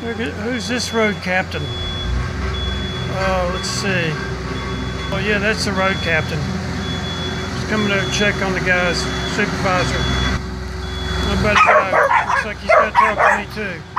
Who's this road captain? Oh, let's see. Oh yeah, that's the road captain. He's coming to check on the guy's supervisor. What about? Looks like he's got to talk to me too.